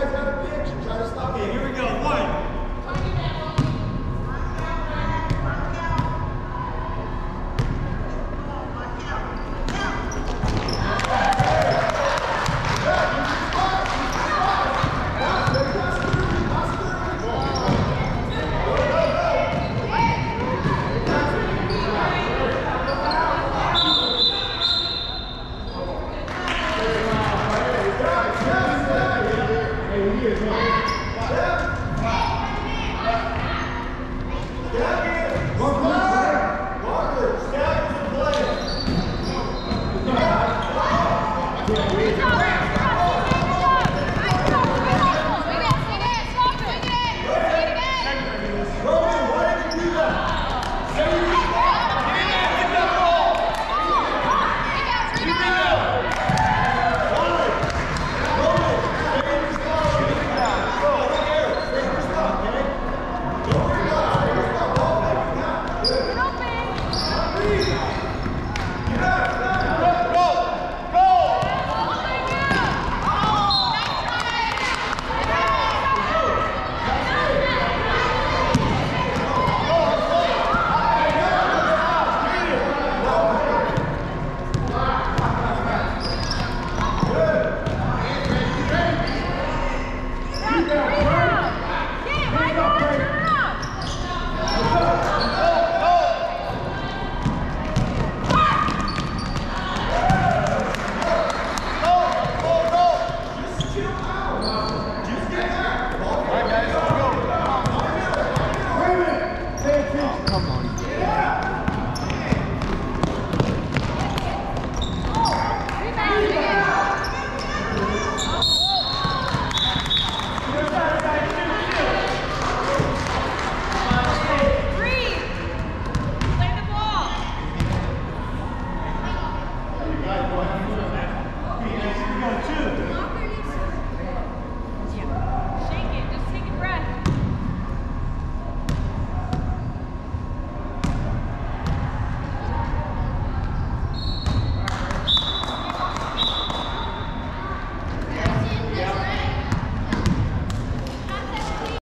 guys a pitch and try to stop it. Here we go.